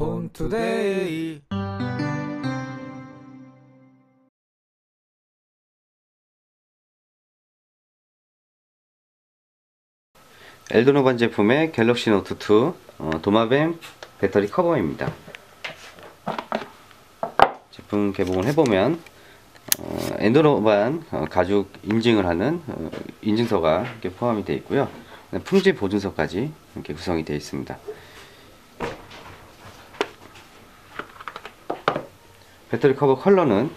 본투데이 엘도노반 제품의 갤럭시 노트 2 어, 도마뱀 배터리 커버입니다. 제품 개봉을 해보면 어, 엘도노반 어, 가죽 인증을 하는 어, 인증서가 이렇게 포함이 되어 있고요. 품질 보증서까지 이렇게 구성이 되어 있습니다. 배터리 커버 컬러는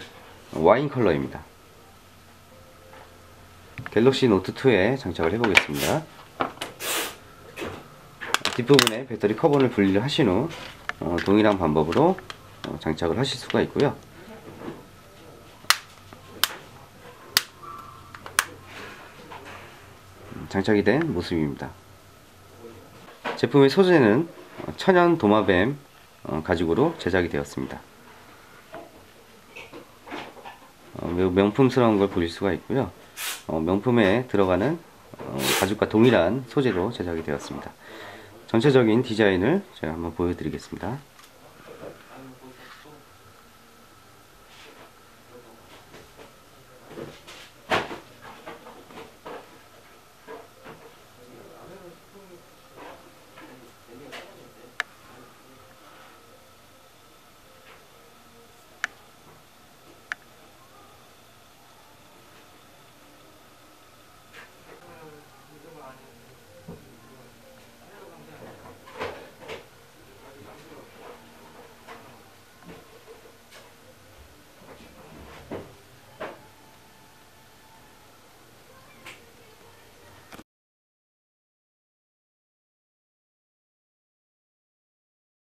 와인 컬러입니다. 갤럭시 노트 2에 장착을 해보겠습니다. 뒷부분에 배터리 커버를 분리를 하신 후 어, 동일한 방법으로 어, 장착을 하실 수가 있고요. 음, 장착이 된 모습입니다. 제품의 소재는 어, 천연 도마뱀 어, 가죽으로 제작이 되었습니다. 어, 매우 명품스러운 걸 보실 수가 있고요. 어, 명품에 들어가는 어, 가죽과 동일한 소재로 제작이 되었습니다. 전체적인 디자인을 제가 한번 보여드리겠습니다.